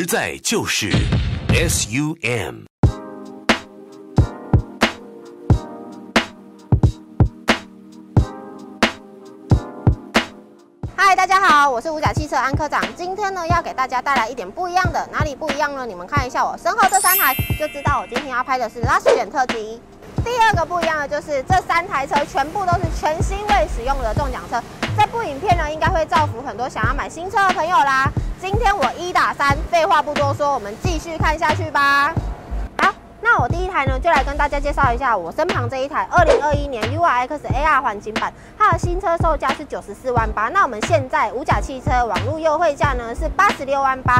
实在就是 SUM。嗨，大家好，我是五甲汽车安科长。今天呢，要给大家带来一点不一样的，哪里不一样呢？你们看一下我身后这三台，就知道我今天要拍的是拉斯选特辑。第二个不一样的就是这三台车全部都是全新未使用的中奖车。这部影片呢，应该会造福很多想要买新车的朋友啦。今天我一打三，废话不多说，我们继续看下去吧。好，那我第一台呢，就来跟大家介绍一下我身旁这一台二零二一年 URX A R 环境版，它的新车售价是九十四万八。那我们现在五甲汽车网络优惠价呢是八十六万八。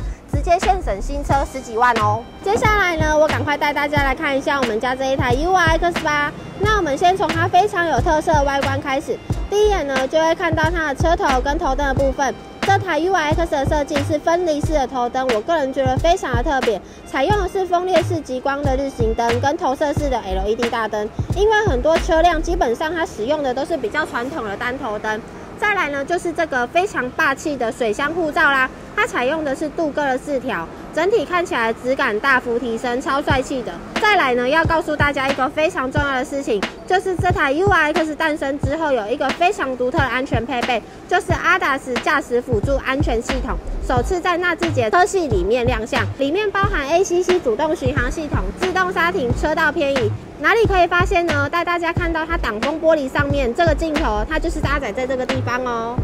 直接现省新车十几万哦！接下来呢，我赶快带大家来看一下我们家这一台 U X 吧。那我们先从它非常有特色的外观开始。第一眼呢，就会看到它的车头跟头灯的部分。这台 U X 的设计是分离式的头灯，我个人觉得非常的特别，采用的是风裂式极光的日行灯跟投射式的 LED 大灯。因为很多车辆基本上它使用的都是比较传统的单头灯。再来呢，就是这个非常霸气的水箱护罩啦，它采用的是镀铬的饰条，整体看起来质感大幅提升，超帅气的。再来呢，要告诉大家一个非常重要的事情，就是这台 U X 诞生之后，有一个非常独特的安全配备，就是 ADAS 驾驶辅助安全系统，首次在纳智捷车系里面亮相，里面包含 ACC 主动巡航系统、自动刹停、车道偏移。哪里可以发现呢？带大家看到它挡风玻璃上面这个镜头，它就是搭载在这个地方哦。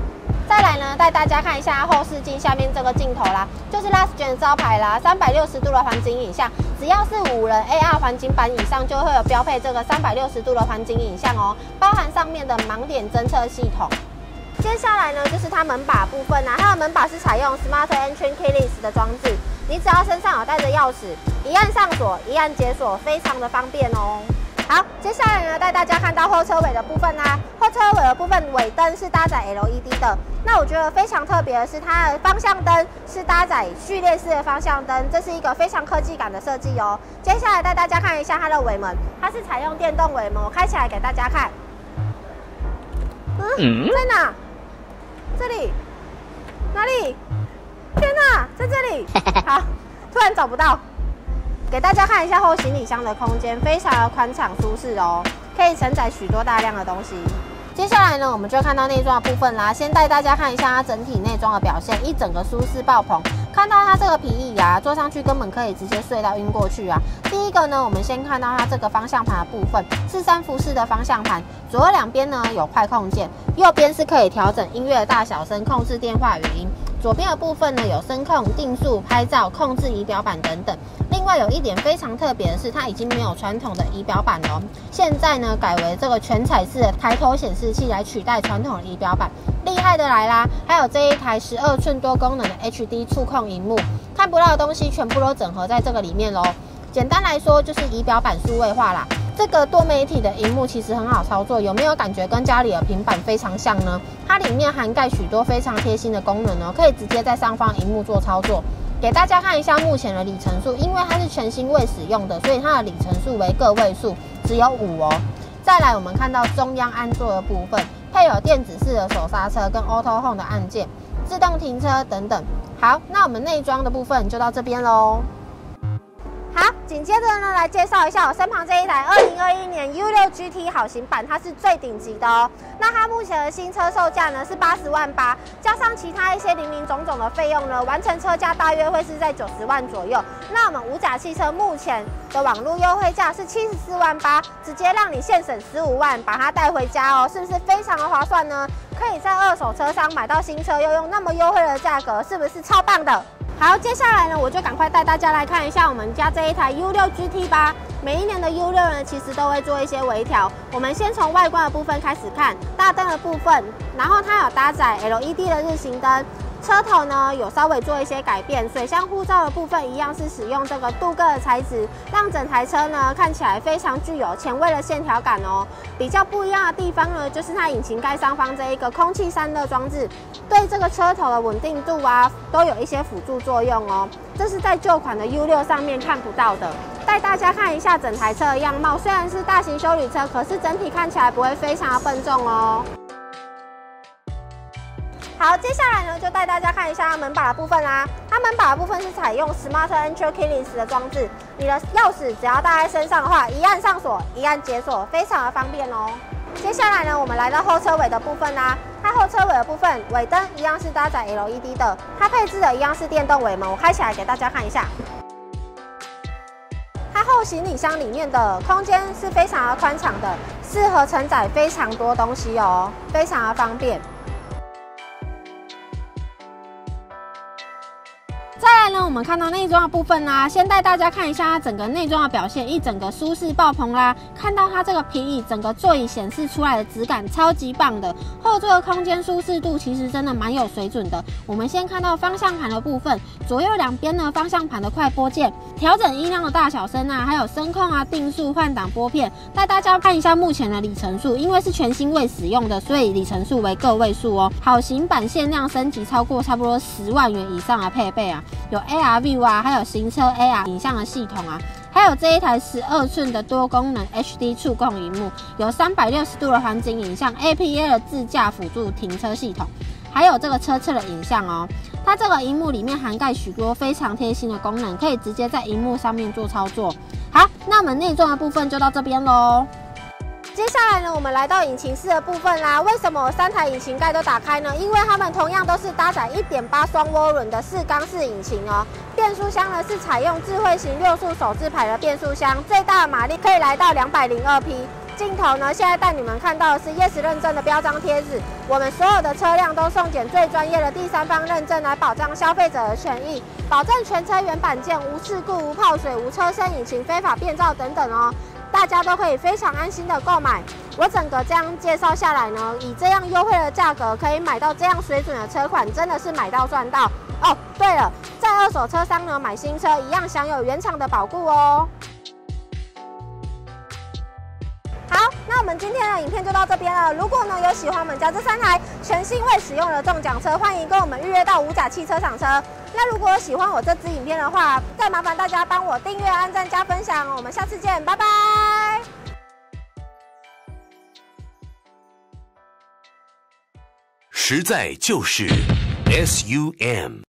再来呢，带大家看一下后视镜下面这个镜头啦，就是 Last Gen 的招牌啦，三百六十度的环景影像，只要是五人 AR 环景版以上，就会有标配这个三百六十度的环景影像哦，包含上面的盲点侦测系统。接下来呢，就是它门把部分啊，它的门把是采用 Smart Entry Keyless 的装置。你只要身上有带着钥匙，一按上锁，一按解锁，非常的方便哦。好，接下来呢，带大家看到后车尾的部分啦。后车尾的部分尾灯是搭载 LED 的，那我觉得非常特别的是，它的方向灯是搭载序列式的方向灯，这是一个非常科技感的设计哦。接下来带大家看一下它的尾门，它是采用电动尾门，我开起来给大家看。嗯，在哪？这里？哪里？天哪，在这里！好，突然找不到，给大家看一下后行李箱的空间，非常的宽敞舒适哦，可以承载许多大量的东西。接下来呢，我们就看到内装的部分啦。先带大家看一下它整体内装的表现，一整个舒适爆棚。看到它这个皮椅啊，坐上去根本可以直接睡到晕过去啊。第一个呢，我们先看到它这个方向盘的部分是三辐式的方向盘，左右两边呢有快控键，右边是可以调整音乐的大小声、控制电话语音。左边的部分呢，有声控、定速、拍照、控制仪表板等等。另外有一点非常特别的是，它已经没有传统的仪表板了，现在呢改为这个全彩式的抬头显示器来取代传统的仪表板。厉害的来啦，还有这一台十二寸多功能的 HD 触控荧幕，看不到的东西全部都整合在这个里面喽。简单来说，就是仪表板数位化啦。这个多媒体的荧幕其实很好操作，有没有感觉跟家里的平板非常像呢？它里面涵盖许多非常贴心的功能哦，可以直接在上方荧幕做操作。给大家看一下目前的里程数，因为它是全新未使用的，所以它的里程数为个位数，只有五哦。再来，我们看到中央安座的部分，配有电子式的手刹车跟 Auto Home 的按键，自动停车等等。好，那我们内装的部分就到这边喽。紧接着呢，来介绍一下我身旁这一台二零二一年 U6 GT 好行版，它是最顶级的哦。那它目前的新车售价呢是八十万八，加上其他一些零零总总的费用呢，完成车价大约会是在九十万左右。那我们五甲汽车目前的网络优惠价是七十四万八，直接让你现省十五万，把它带回家哦，是不是非常的划算呢？可以在二手车商买到新车，又用那么优惠的价格，是不是超棒的？好，接下来呢，我就赶快带大家来看一下我们家这一台 U6 GT 吧。每一年的 U6 呢，其实都会做一些微调。我们先从外观的部分开始看，大灯的部分，然后它有搭载 LED 的日行灯。车头呢有稍微做一些改变，水箱护罩的部分一样是使用这个镀铬的材质，让整台车呢看起来非常具有前卫的线条感哦。比较不一样的地方呢，就是它引擎盖上方这一个空气散热装置，对这个车头的稳定度啊都有一些辅助作用哦。这是在旧款的 U6 上面看不到的。带大家看一下整台车的样貌，虽然是大型修理车，可是整体看起来不会非常的笨重哦。好，接下来呢，就带大家看一下它门把的部分啦。它门把的部分是采用 Smart Entry Keyless 的装置，你的钥匙只要带在身上的话，一按上锁，一按解锁，非常的方便哦。接下来呢，我们来到后车尾的部分啦。它后车尾的部分，尾灯一样是搭载 LED 的，它配置的一样是电动尾门，我开起来给大家看一下。它后行李箱里面的空间是非常的宽敞的，适合承载非常多东西哦，非常的方便。那我们看到内装的部分啦，先带大家看一下它整个内装的表现，一整个舒适爆棚啦。看到它这个皮椅，整个座椅显示出来的质感超级棒的，后座的空间舒适度其实真的蛮有水准的。我们先看到方向盘的部分，左右两边呢方向盘的快拨键，调整音量的大小声啊，还有声控啊、定速、换挡拨片。带大家看一下目前的里程数，因为是全新未使用的，所以里程数为个位数哦。好行版限量升级超过差不多十万元以上的配备啊。有 A R V 啊，还有行车 AR 影像的系统啊，还有这一台十二寸的多功能 HD 触控荧幕，有三百六十度的环景影像，APA 的自驾辅助停车系统，还有这个车侧的影像哦。它这个荧幕里面涵盖许多非常贴心的功能，可以直接在荧幕上面做操作。好，那我们内装的部分就到这边喽。接下来呢，我们来到引擎室的部分啦。为什么我三台引擎盖都打开呢？因为它们同样都是搭载1.8双涡轮的四缸式引擎哦。变速箱呢是采用智慧型六速手自排的变速箱，最大的马力可以来到202匹。镜头呢，现在带你们看到的是 Yes 认证的标章贴纸。我们所有的车辆都送检最专业的第三方认证，来保障消费者的权益，保证全车原版件无事故、无泡水、无车身引擎非法变造等等哦。大家都可以非常安心的购买。我整个这样介绍下来呢，以这样优惠的价格可以买到这样水准的车款，真的是买到赚到哦。对了，在二手车商呢买新车一样享有原厂的保固哦。那我们今天的影片就到这边了。如果呢有喜欢我们家这三台全新未使用的中奖车，欢迎跟我们预约到五甲汽车厂车。那如果喜欢我这支影片的话，再麻烦大家帮我订阅、按赞、加分享。我们下次见，拜拜。实在就是 S U M。